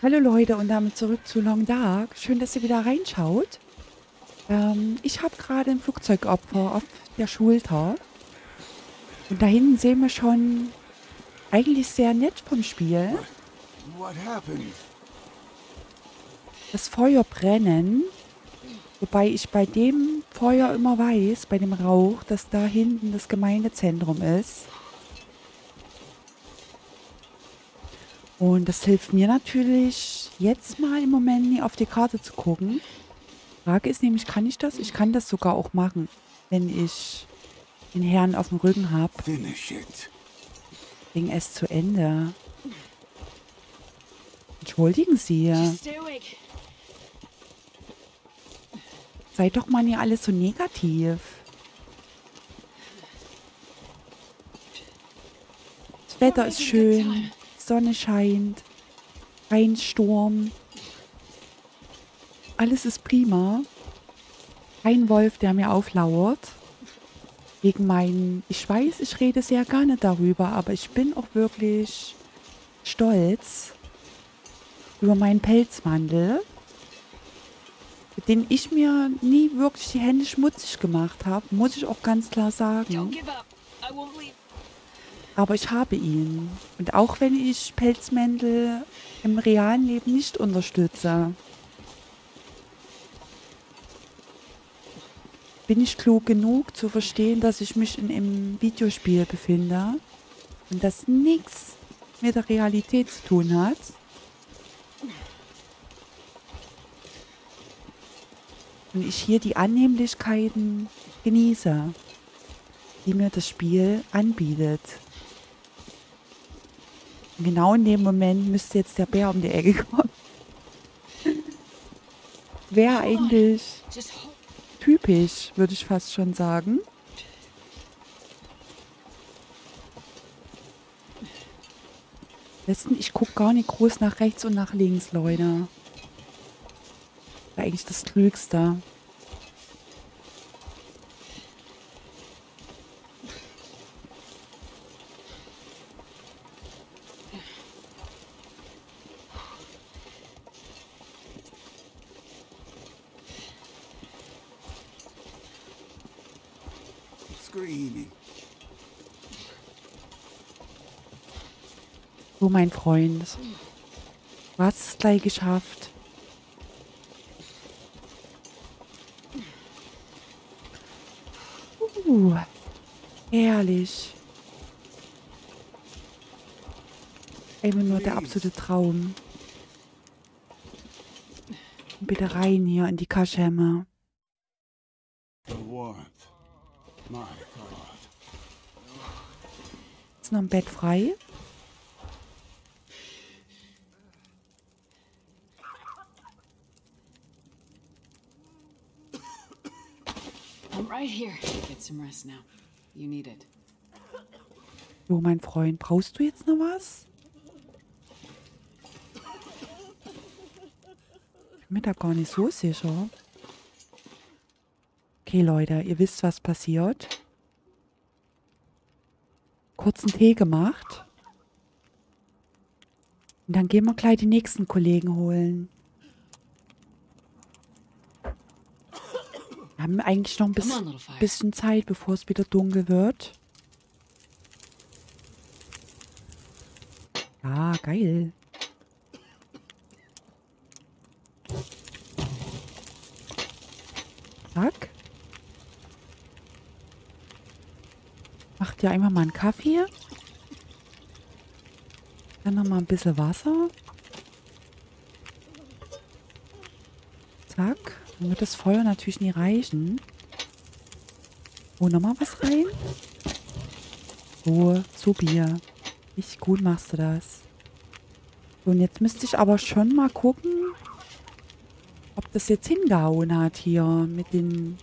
Hallo Leute und damit zurück zu Long Dark. Schön, dass ihr wieder reinschaut. Ähm, ich habe gerade ein Flugzeugopfer auf der Schulter. Und da hinten sehen wir schon eigentlich sehr nett vom Spiel. Das Feuer brennen. Wobei ich bei dem Feuer immer weiß, bei dem Rauch, dass da hinten das Gemeindezentrum ist. Und das hilft mir natürlich, jetzt mal im Moment nie auf die Karte zu gucken. Frage ist nämlich, kann ich das? Ich kann das sogar auch machen, wenn ich den Herrn auf dem Rücken habe. Finish it. Bring es zu Ende. Entschuldigen Sie. Seid doch mal nicht alles so negativ. Das Wetter ist schön. Sonne scheint. Kein Sturm. Alles ist prima. Kein Wolf, der mir auflauert. Wegen meinen... Ich weiß, ich rede sehr gerne darüber, aber ich bin auch wirklich stolz über meinen Pelzmantel, den ich mir nie wirklich die Hände schmutzig gemacht habe, muss ich auch ganz klar sagen. Aber ich habe ihn. Und auch wenn ich Pelzmäntel im realen Leben nicht unterstütze, bin ich klug genug zu verstehen, dass ich mich in einem Videospiel befinde und das nichts mit der Realität zu tun hat. Und ich hier die Annehmlichkeiten genieße, die mir das Spiel anbietet. Und genau in dem Moment müsste jetzt der Bär um die Ecke kommen. Wäre eigentlich typisch, würde ich fast schon sagen. Ich gucke gar nicht groß nach rechts und nach links, Leute. War eigentlich das Klügste. Mein Freund. Du hast es gleich geschafft. Uh, herrlich. Einfach nur der absolute Traum. Bitte rein hier in die Kaschemme. Ist noch ein Bett frei? I'm right here. So, mein Freund, brauchst du jetzt noch was? Ich bin mir da gar nicht so sicher. Okay, Leute, ihr wisst, was passiert. Kurzen Tee gemacht. Und dann gehen wir gleich die nächsten Kollegen holen. Wir haben eigentlich noch ein Come bis, on, little fire. bisschen Zeit, bevor es wieder dunkel wird. Ja, geil. Zack. Macht ihr einfach mal einen Kaffee. Dann noch mal ein bisschen Wasser. Zack. Dann wird das Feuer natürlich nie reichen. Oh, noch mal was rein. So, zu Bier. Richtig gut machst du das. Und jetzt müsste ich aber schon mal gucken, ob das jetzt hingehauen hat hier mit den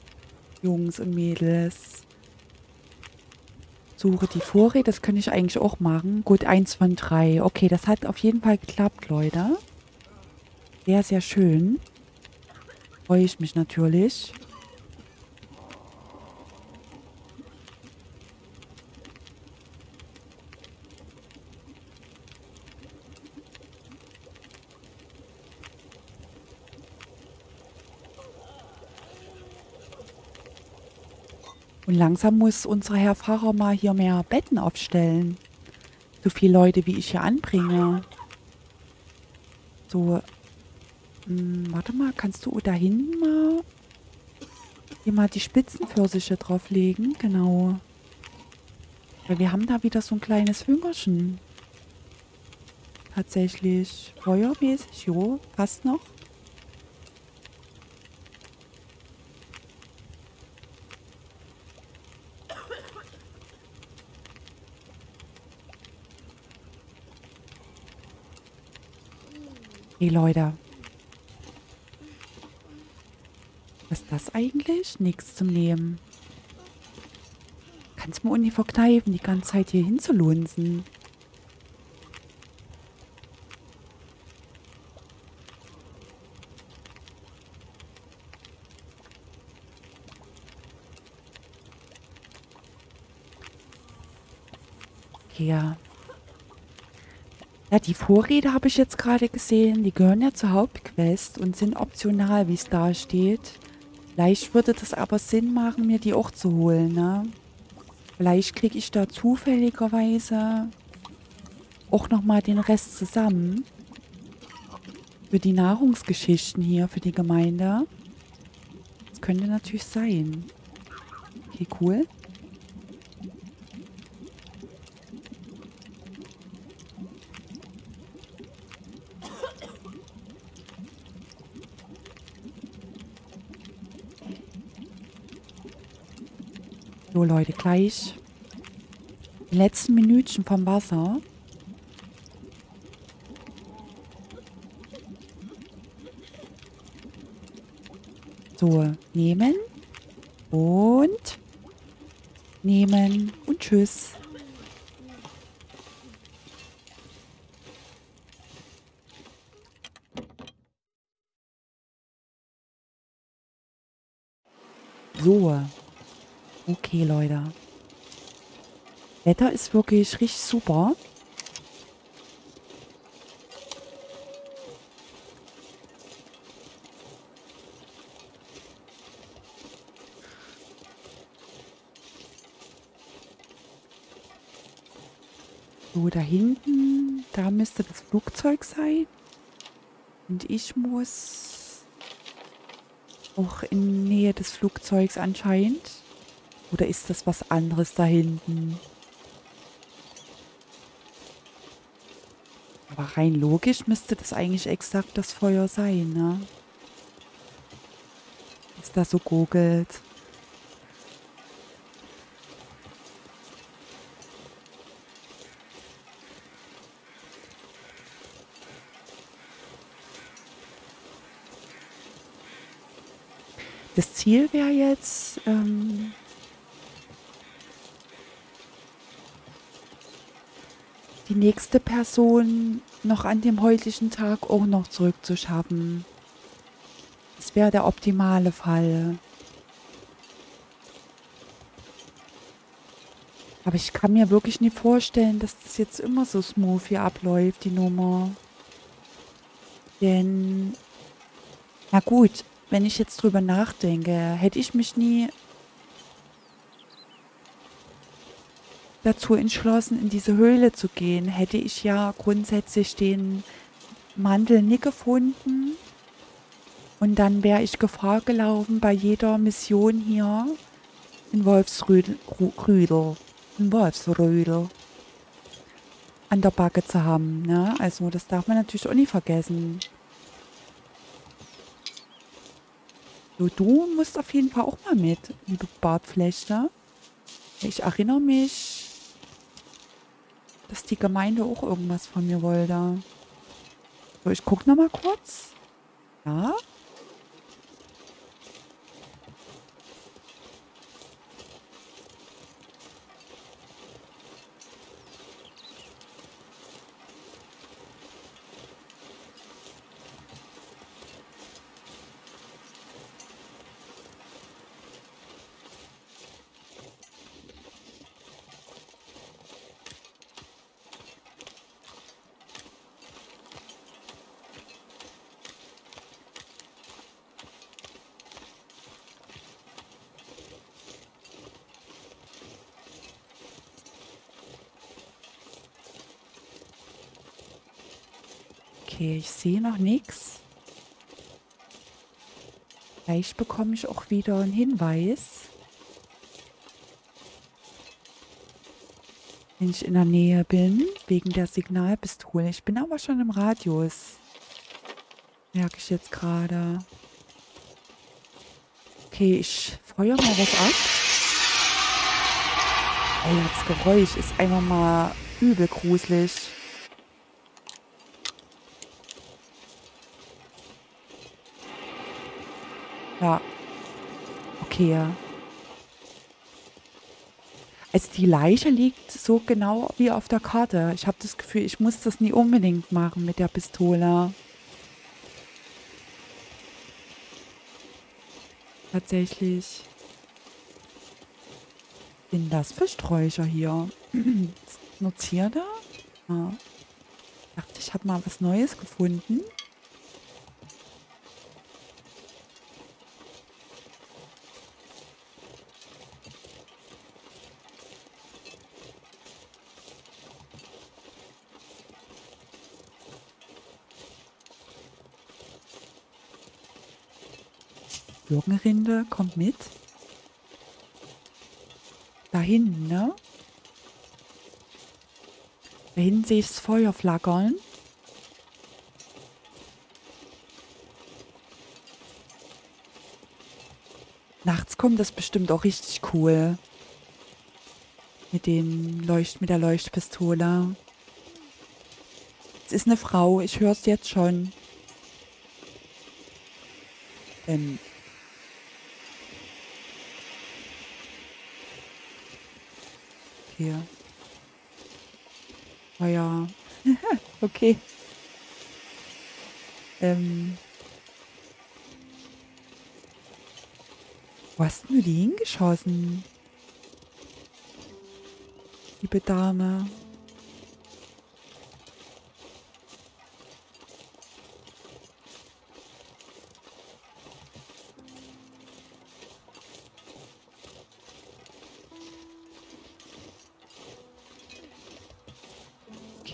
Jungs und Mädels. Suche die Vorräte, das könnte ich eigentlich auch machen. Gut, eins von drei. Okay, das hat auf jeden Fall geklappt, Leute. Sehr, sehr schön. Freue ich mich natürlich. Und langsam muss unser Herr Pfarrer mal hier mehr Betten aufstellen. So viele Leute, wie ich hier anbringe. So hm, warte mal, kannst du da hinten mal hier mal die Spitzenpfirsiche drauflegen? Genau. Weil wir haben da wieder so ein kleines Hüngerchen. Tatsächlich. Feuermäßig, jo, passt noch. Hey Leute. Was ist das eigentlich? Nichts zum Nehmen. Kannst mir nicht verkneifen, die ganze Zeit hier hinzulunsen. Ja. Ja, die Vorräte habe ich jetzt gerade gesehen. Die gehören ja zur Hauptquest und sind optional, wie es da steht. Vielleicht würde das aber Sinn machen, mir die auch zu holen, ne? Vielleicht kriege ich da zufälligerweise auch nochmal den Rest zusammen. Für die Nahrungsgeschichten hier, für die Gemeinde. Das könnte natürlich sein. Okay, cool. So Leute, gleich die letzten Minütchen vom Wasser. So, nehmen und nehmen und tschüss. So. Okay, Leute. Wetter ist wirklich richtig super. So, da hinten, da müsste das Flugzeug sein. Und ich muss auch in Nähe des Flugzeugs anscheinend. Oder ist das was anderes da hinten? Aber rein logisch müsste das eigentlich exakt das Feuer sein, ne? Was da so gurgelt. Das Ziel wäre jetzt, ähm, die nächste Person noch an dem heutigen Tag auch noch zurückzuschaffen. Das wäre der optimale Fall. Aber ich kann mir wirklich nicht vorstellen, dass das jetzt immer so smooth hier abläuft, die Nummer. Denn, na gut, wenn ich jetzt drüber nachdenke, hätte ich mich nie dazu entschlossen, in diese Höhle zu gehen, hätte ich ja grundsätzlich den Mantel nie gefunden. Und dann wäre ich Gefahr gelaufen, bei jeder Mission hier in Wolfsrüdel, Rüdel, in Wolfsrüdel an der Backe zu haben. Ne? Also das darf man natürlich auch nicht vergessen. So, du musst auf jeden Fall auch mal mit, liebe Bartflechte. Ich erinnere mich, dass die Gemeinde auch irgendwas von mir wollte. So, ich gucke noch mal kurz. Ja. Okay, ich sehe noch nichts. Vielleicht bekomme ich auch wieder einen Hinweis. Wenn ich in der Nähe bin, wegen der Signalpistole. Ich bin aber schon im Radius. Merke ich jetzt gerade. Okay, ich feuer mal was ab. Ey, das Geräusch ist einfach mal übel gruselig. Ja. Okay. Also die Leiche liegt so genau wie auf der Karte. Ich habe das Gefühl, ich muss das nie unbedingt machen mit der Pistole. Tatsächlich. Sind das für Sträucher hier? Notierte? Ja. Ich dachte, ich habe mal was Neues gefunden. Birkenrinde kommt mit. Da hinten, ne? Da hinten sehe ich das Feuer flackern. Nachts kommt das bestimmt auch richtig cool. Mit den Leucht, mit der Leuchtpistole. Es ist eine Frau, ich höre es jetzt schon. Ähm, hier. Oh ja. okay. Ähm. Wo hast du die hingeschossen? Liebe Dame.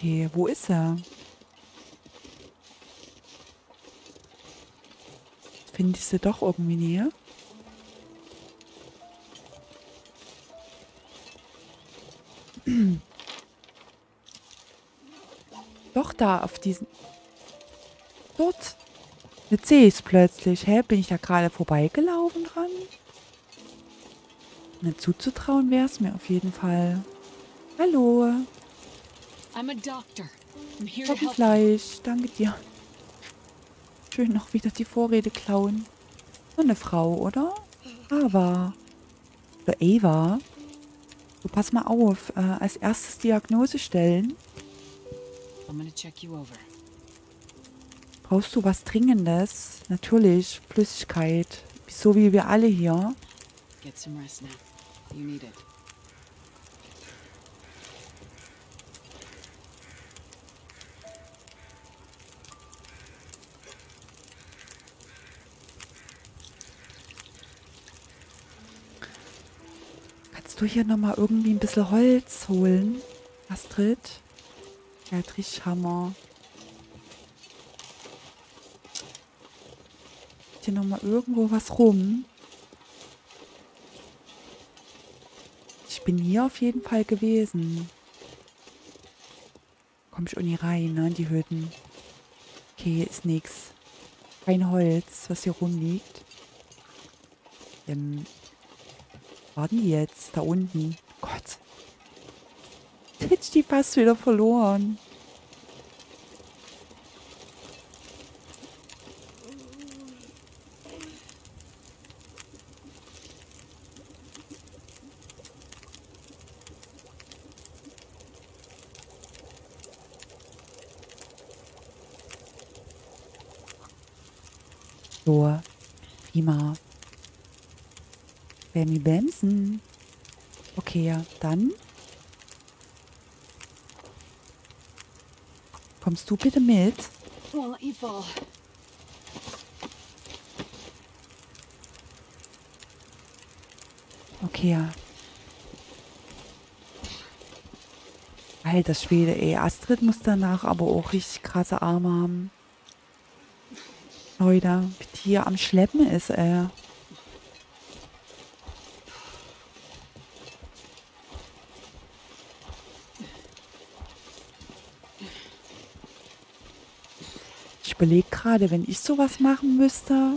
Okay, wo ist er? Finde ich sie doch irgendwie näher? Doch da auf diesen... Dort. Jetzt sehe ich es plötzlich. Hä, bin ich da gerade vorbeigelaufen dran? Nicht zuzutrauen wäre es mir auf jeden Fall. Hallo. Gleich. Danke dir. Schön noch wieder die Vorrede klauen. So eine Frau, oder? Ava. Oder Ava. So, pass mal auf. Äh, als erstes Diagnose stellen. I'm gonna check you over. Brauchst du was Dringendes? Natürlich. Flüssigkeit. So wie wir alle hier. Get some rest now. You need it. Kannst du hier nochmal irgendwie ein bisschen Holz holen? Astrid? Richtig Hammer. Hier nochmal irgendwo was rum. Ich bin hier auf jeden Fall gewesen. Komm ich nie rein, ne, in die Hütten. Okay, hier ist nix. Kein Holz, was hier rumliegt. Ähm, warten die jetzt? Da unten. Gott. Jetzt die fast wieder verloren. So, prima. Bammy Bamsen. Okay, ja, dann. Kommst du bitte mit? Okay, ja. Alter Schwede, ey. Astrid muss danach aber auch richtig krasse Arme haben. Leute, wie die hier am Schleppen ist, ey. Überlege gerade, wenn ich sowas machen müsste,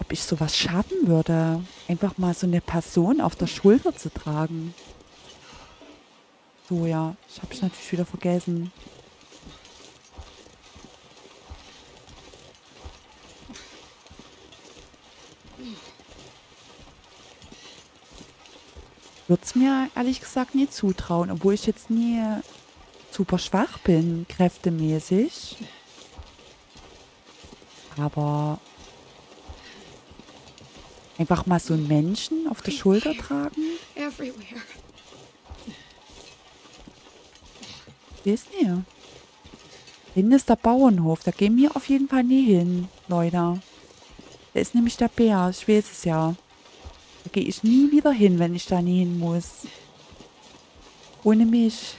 ob ich sowas schaffen würde, einfach mal so eine Person auf der Schulter zu tragen. So, ja, ich habe es natürlich wieder vergessen. Würde es mir ehrlich gesagt nie zutrauen, obwohl ich jetzt nie super schwach bin, kräftemäßig. Aber einfach mal so einen Menschen auf der Schulter tragen? Everywhere. Nicht. Hinten ist der Bauernhof. Da gehen wir auf jeden Fall nie hin, Leute. Da ist nämlich der Bär. Ich weiß es ja. Da gehe ich nie wieder hin, wenn ich da nie hin muss. Ohne mich.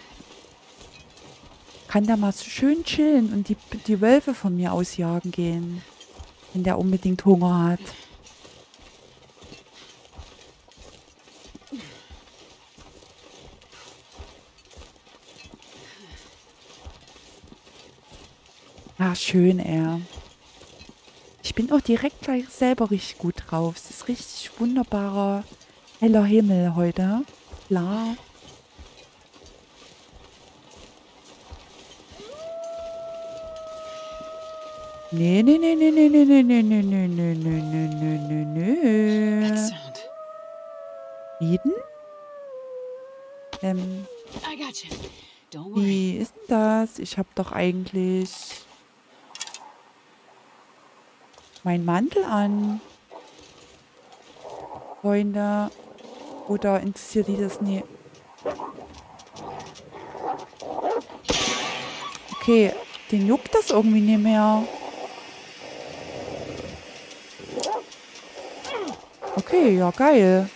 Kann der mal so schön chillen und die, die Wölfe von mir ausjagen gehen. Wenn der unbedingt Hunger hat. Ah, schön, er. Ich bin auch direkt gleich selber richtig gut drauf. Es ist richtig wunderbarer, heller Himmel heute. Klar. Nee, nee, nee, nee, nee, nee, nee, nee, nee, nee, nee, nee, nee, nee, nee, That nee. sound. Eden? Ähm, I got you. Don't worry. wie ist denn das? Ich habe doch eigentlich meinen Mantel an. Freunde. Oder interessiert die das nie? Okay, den juckt das irgendwie nicht mehr. Okay, ja geil.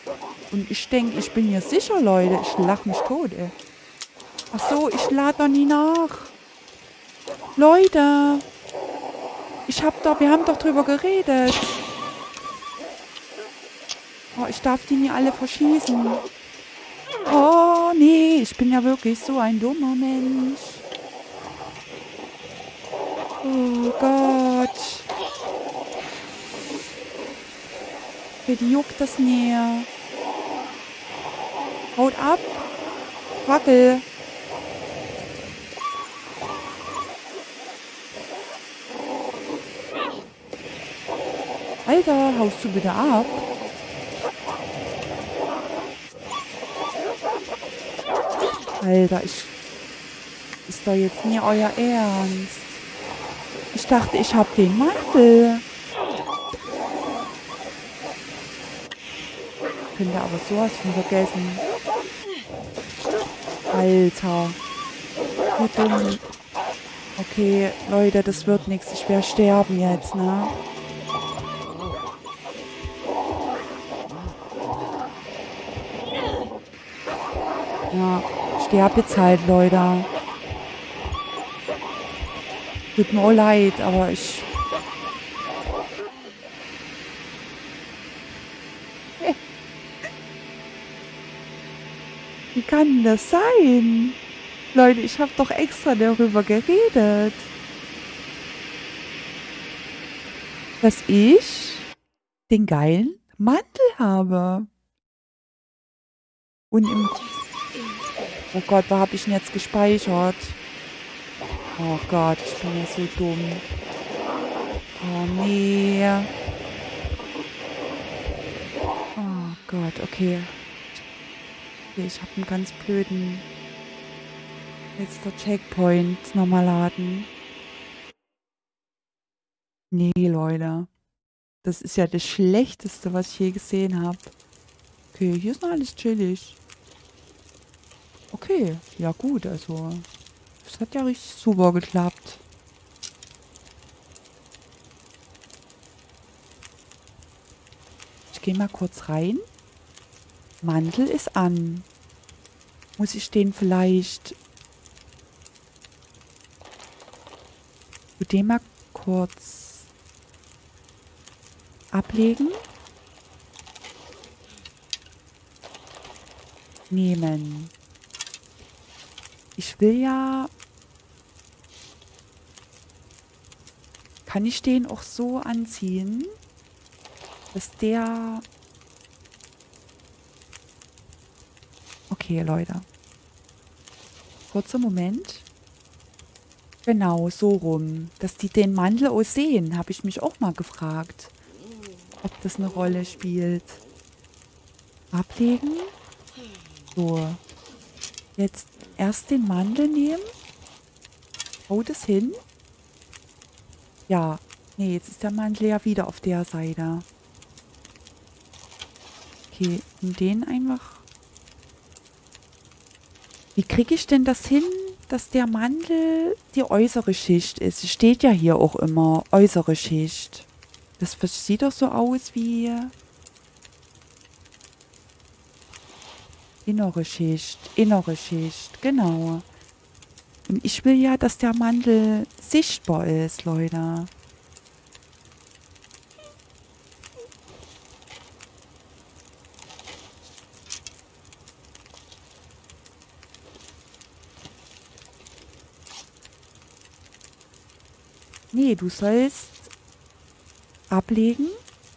Und ich denke, ich bin mir sicher, Leute. Ich lach mich tot, ey. Ach so, ich lade doch nie nach. Leute. Ich hab doch, wir haben doch drüber geredet. Oh, ich darf die nie alle verschießen. Oh, nee, ich bin ja wirklich so ein dummer Mensch. Oh Gott. Okay, die juckt das näher. Haut ab. Wackel. Alter, haust du bitte ab? Alter, ich... Ist doch jetzt nie euer Ernst. Ich dachte, ich hab den Mantel. Könnt ihr aber sowas von vergessen. Alter. Okay, Leute, das wird nichts. Ich werde sterben jetzt, ne? Ja, sterb jetzt halt, Leute. Tut mir leid, aber ich... Kann das sein? Leute, ich habe doch extra darüber geredet. Dass ich den geilen Mantel habe. Und im... Oh Gott, wo habe ich ihn jetzt gespeichert? Oh Gott, ich bin ja so dumm. Oh nee. Oh Gott, okay. Okay, ich habe einen ganz blöden letzter Checkpoint nochmal laden. Nee, Leute. Das ist ja das Schlechteste, was ich je gesehen habe. Okay, hier ist noch alles chillig. Okay, ja gut, also das hat ja richtig super geklappt. Ich gehe mal kurz rein. Mantel ist an. Muss ich den vielleicht... den mal kurz ablegen. Nehmen. Ich will ja... Kann ich den auch so anziehen, dass der... Okay, Leute. Kurzer Moment. Genau, so rum. Dass die den Mantel auch sehen, habe ich mich auch mal gefragt. Ob das eine Rolle spielt. Ablegen. So. Jetzt erst den Mantel nehmen. Haut es hin. Ja. Nee, jetzt ist der Mantel ja wieder auf der Seite. Okay, und den einfach... Wie kriege ich denn das hin, dass der Mantel die äußere Schicht ist. Steht ja hier auch immer äußere Schicht. Das sieht doch so aus wie innere Schicht, innere Schicht, genau. Und ich will ja, dass der Mantel sichtbar ist, Leute. Nee, du sollst ablegen.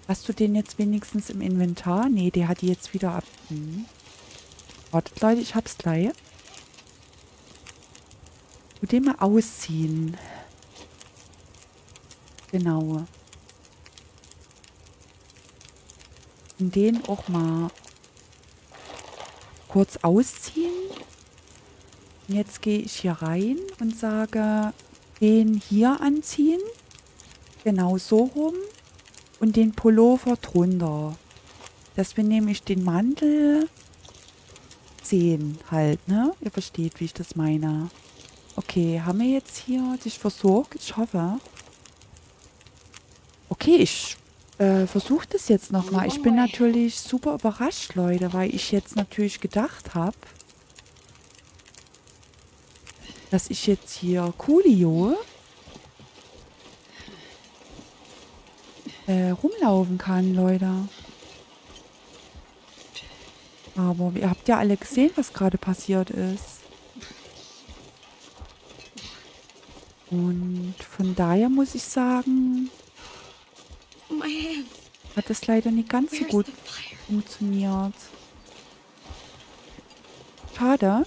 Hast du den jetzt wenigstens im Inventar? Nee, der hat die jetzt wieder ab. Hm. Wartet, Leute, ich hab's gleich. Du den mal ausziehen. Genau. Und den auch mal kurz ausziehen. Und jetzt gehe ich hier rein und sage, den hier anziehen. Genau so rum. Und den Pullover drunter. Dass wir nämlich den Mantel sehen halt, ne? Ihr versteht, wie ich das meine. Okay, haben wir jetzt hier dich versorgt? Ich hoffe. Okay, ich äh, versuche das jetzt nochmal. Ich bin natürlich super überrascht, Leute, weil ich jetzt natürlich gedacht habe, dass ich jetzt hier Coolio äh, rumlaufen kann, Leute. Aber ihr habt ja alle gesehen, was gerade passiert ist. Und von daher muss ich sagen, hat es leider nicht ganz so gut funktioniert. Schade.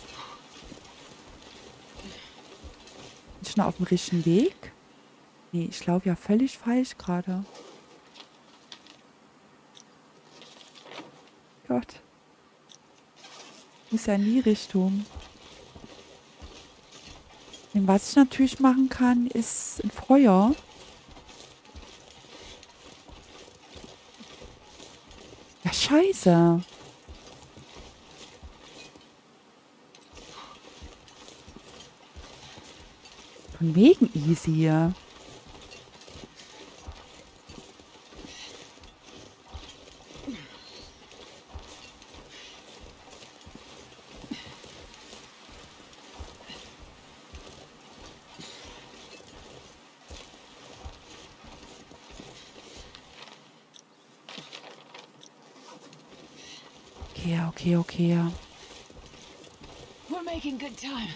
Schon auf dem richtigen Weg? Nee, ich laufe ja völlig falsch gerade. Gott. Muss ja in die Richtung. Und was ich natürlich machen kann, ist ein Feuer. Ja, scheiße. Von wegen easy. Okay, okay, okay. We're making good time.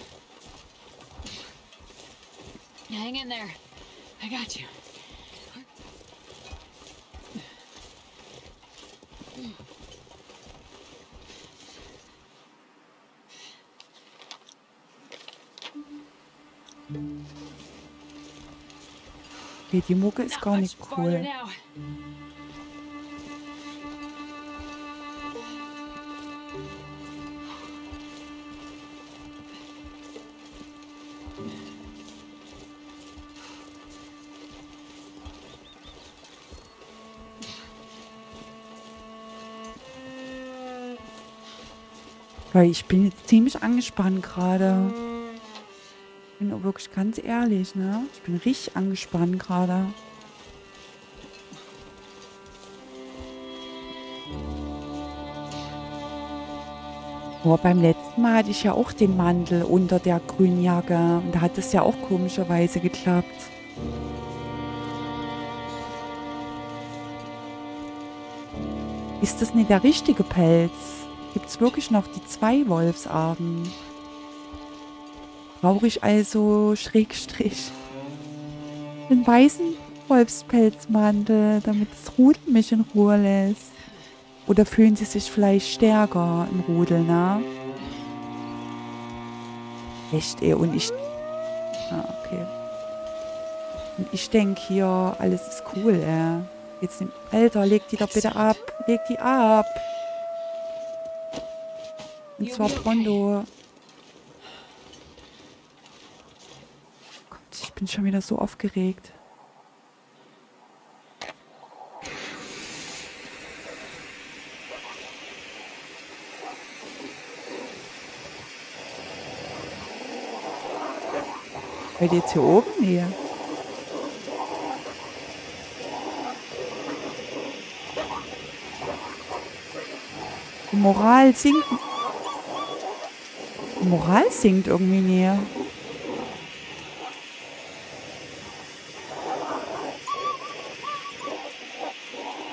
Hang in there. I got you. Okay, die Mucke ist gar nicht cool. Weil ich bin jetzt ziemlich angespannt gerade. Ich bin auch wirklich ganz ehrlich, ne? Ich bin richtig angespannt gerade. Aber beim letzten Mal hatte ich ja auch den Mantel unter der grünen Jacke. Und da hat es ja auch komischerweise geklappt. Ist das nicht der richtige Pelz? Gibt es wirklich noch die zwei Wolfsarten? Brauche ich also Schrägstrich den weißen Wolfspelzmantel, damit das Rudel mich in Ruhe lässt? Oder fühlen sie sich vielleicht stärker im Rudel, ne? Echt, ey. Und ich... Ah, okay. Und ich denke hier, alles ist cool, ey. Jetzt. Alter, leg die doch bitte ab. Leg die ab. Und zwar pronto. Gott, ich bin schon wieder so aufgeregt. Bei dir jetzt hier oben? Nee. Die Moral sinkt. Moral sinkt irgendwie näher.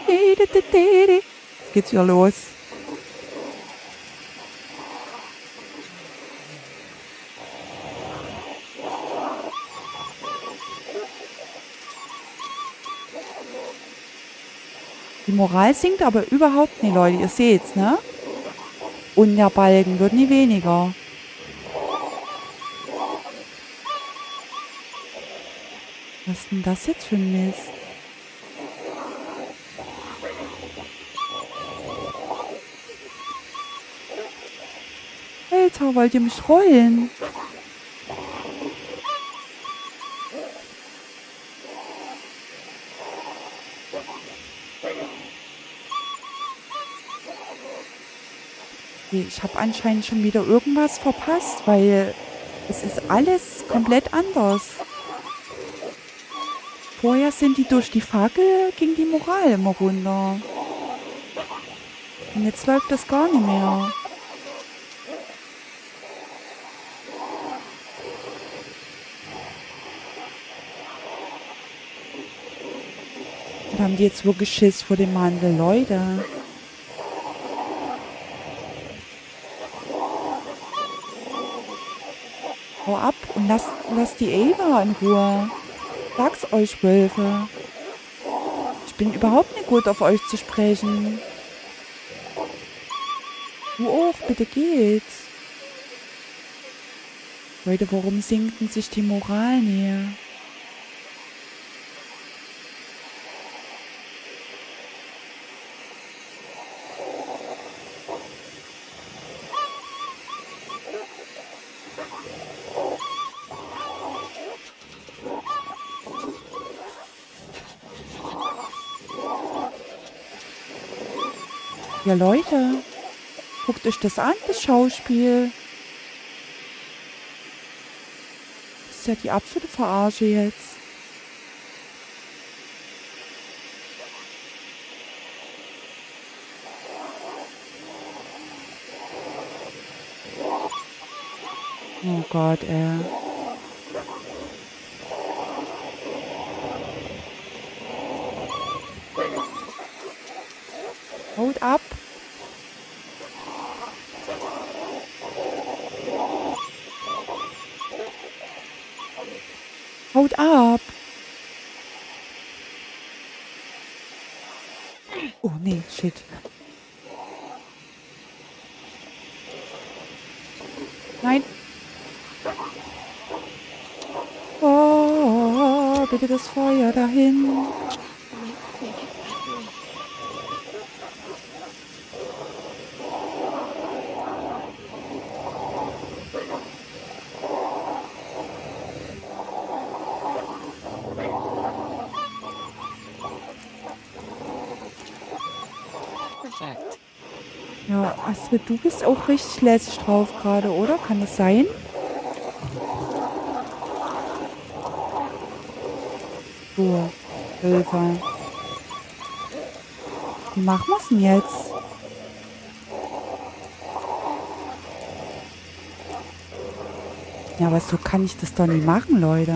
Jetzt geht's wieder los. Die Moral sinkt aber überhaupt nicht, Leute. Ihr seht's, ne? Und der Balken wird nie weniger. Ist denn das jetzt für ein Mist? Alter, wollt ihr mich rollen? Ich habe anscheinend schon wieder irgendwas verpasst, weil es ist alles komplett anders. Vorher sind die durch die Fackel, ging die Moral immer runter. Und jetzt läuft das gar nicht mehr. Und haben die jetzt wirklich Schiss vor dem Mandel, Leute? Hau ab und lasst, lasst die Ava in Ruhe. Sag's euch, Wölfe. Ich bin überhaupt nicht gut auf euch zu sprechen. Du auch, bitte geht's. Leute, warum sinken sich die Moral näher? Ja, Leute, guckt euch das an, das Schauspiel. Das ist ja die absolute Verarsche jetzt. Oh Gott, ey. Haut ab. Haut ab. Oh nee, shit. Nein. Oh, bitte das Feuer dahin. Astrid, du bist auch richtig lässig drauf gerade, oder? Kann das sein? So, Hilfe. Wie machen wir es denn jetzt? Ja, aber so kann ich das doch nicht machen, Leute.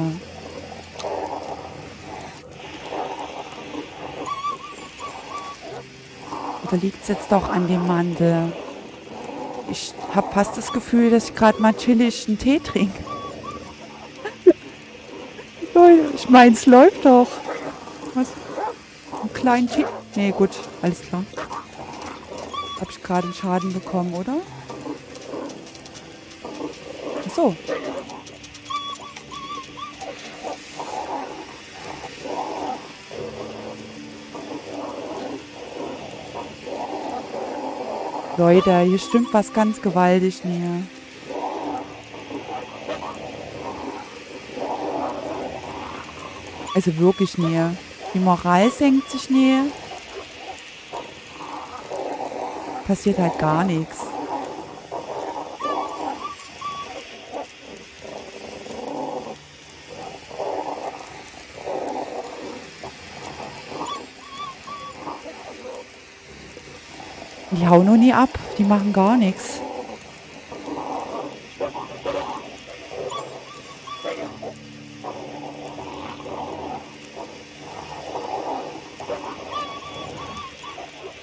Oder liegt es jetzt doch an dem Mandel? Ich habe fast das Gefühl, dass ich gerade mal chillig einen Tee trinke. Ich meine, es läuft doch. Was? Einen kleinen Tee? Nee, gut, alles klar. Habe ich gerade einen Schaden bekommen, oder? Ach so. Leute, hier stimmt was ganz gewaltig mir. Also wirklich näher. Die Moral senkt sich näher. Passiert halt gar nichts. Die hauen noch nie ab. Die machen gar nichts.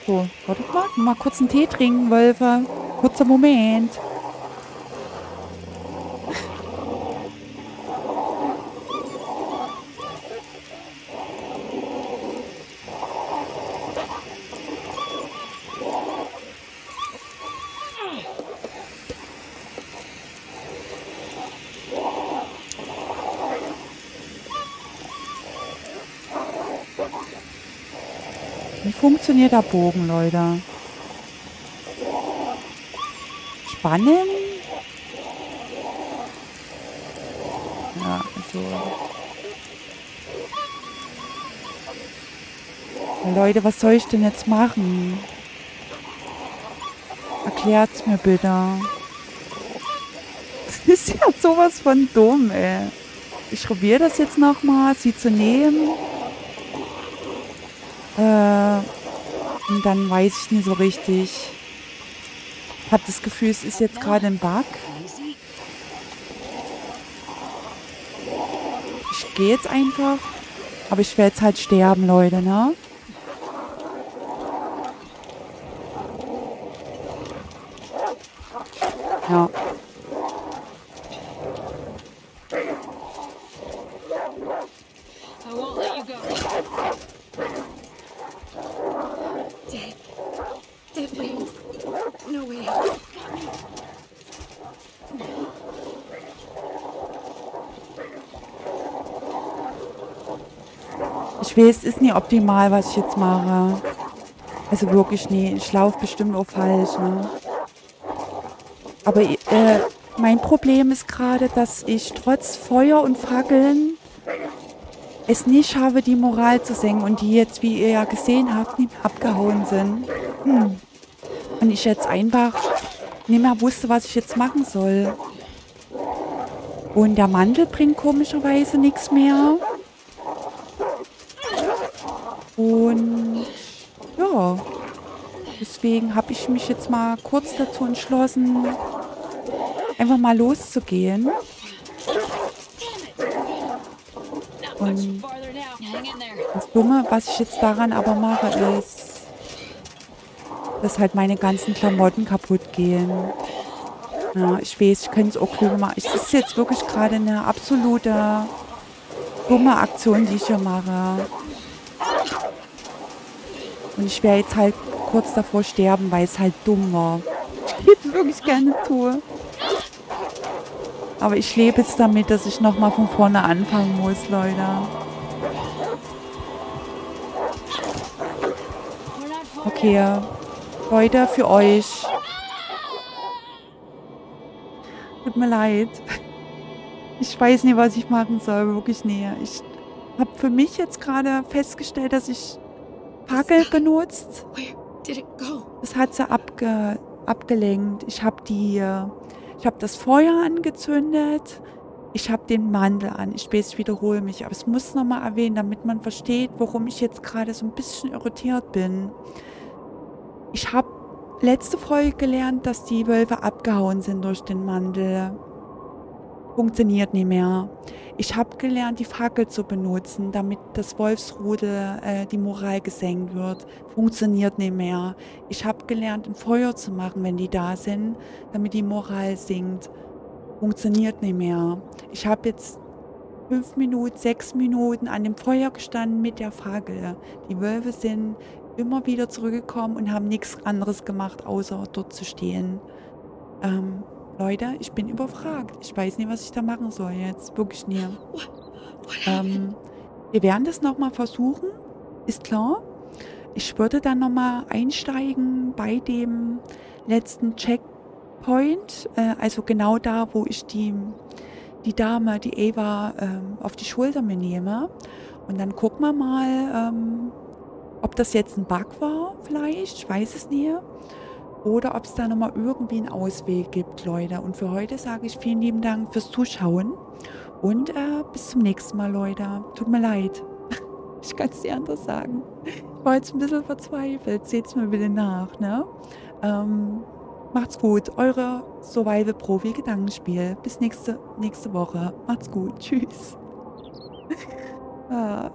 So, wartet mal. Mal kurz einen Tee trinken, Wölfe. Kurzer Moment. Wie funktioniert der Bogen, Leute? Spannen? Ja. Ja, Leute, was soll ich denn jetzt machen? Erklärt's mir bitte. Das ist ja sowas von dumm, ey. Ich probiere das jetzt nochmal, sie zu nehmen. Äh, und dann weiß ich nicht so richtig. Ich habe das Gefühl, es ist jetzt gerade ein Bug. Ich gehe jetzt einfach. Aber ich werde jetzt halt sterben, Leute, ne? No way. Ich weiß, es ist nicht optimal, was ich jetzt mache. Also wirklich nie. Ich laufe bestimmt auch falsch, ne? Aber äh, mein Problem ist gerade, dass ich trotz Feuer und Fackeln es nicht schaffe, die Moral zu senken und die jetzt, wie ihr ja gesehen habt, nicht abgehauen sind. Hm. Und ich jetzt einfach nicht mehr wusste, was ich jetzt machen soll. Und der Mantel bringt komischerweise nichts mehr. Und ja, deswegen habe ich mich jetzt mal kurz dazu entschlossen, einfach mal loszugehen. Und das Dumme, was ich jetzt daran aber mache, ist, dass halt meine ganzen Klamotten kaputt gehen. Ja, ich weiß, ich könnte es auch klüger machen. Es ist jetzt wirklich gerade eine absolute dumme Aktion, die ich hier mache. Und ich werde jetzt halt kurz davor sterben, weil es halt dumm war. Ich gebe es wirklich gerne zu. Aber ich lebe jetzt damit, dass ich nochmal von vorne anfangen muss, Leute. Okay, Leute, für euch. Tut mir leid. Ich weiß nicht, was ich machen soll, wirklich näher. Ich habe für mich jetzt gerade festgestellt, dass ich Fackel benutzt. Where did it go? Das hat sie abge, abgelenkt. Ich habe die, ich habe das Feuer angezündet. Ich habe den Mandel an. Ich weiß, ich wiederhole mich, aber es muss nochmal erwähnen, damit man versteht, warum ich jetzt gerade so ein bisschen irritiert bin. Ich habe letzte Folge gelernt, dass die Wölfe abgehauen sind durch den Mandel. Funktioniert nicht mehr. Ich habe gelernt, die Fackel zu benutzen, damit das Wolfsrudel, äh, die Moral gesenkt wird. Funktioniert nicht mehr. Ich habe gelernt, ein Feuer zu machen, wenn die da sind, damit die Moral sinkt. Funktioniert nicht mehr. Ich habe jetzt fünf Minuten, sechs Minuten an dem Feuer gestanden mit der Fackel. Die Wölfe sind immer wieder zurückgekommen und haben nichts anderes gemacht, außer dort zu stehen. Ähm, Leute, ich bin überfragt. Ich weiß nicht, was ich da machen soll jetzt. Wirklich nie. Ähm, wir werden das nochmal versuchen, ist klar. Ich würde dann nochmal einsteigen bei dem letzten Checkpoint. Äh, also genau da, wo ich die, die Dame, die Eva, ähm, auf die Schulter mir nehme. Und dann gucken wir mal, ähm, ob das jetzt ein Bug war vielleicht. Ich weiß es nicht oder ob es da nochmal irgendwie einen Ausweg gibt, Leute. Und für heute sage ich vielen lieben Dank fürs Zuschauen und äh, bis zum nächsten Mal, Leute. Tut mir leid. Ich kann es dir anders sagen. Ich war jetzt ein bisschen verzweifelt. Seht es mir bitte nach, ne? Ähm, macht's gut. Eure Survival-Profi-Gedankenspiel. Bis nächste, nächste Woche. Macht's gut. Tschüss. ah.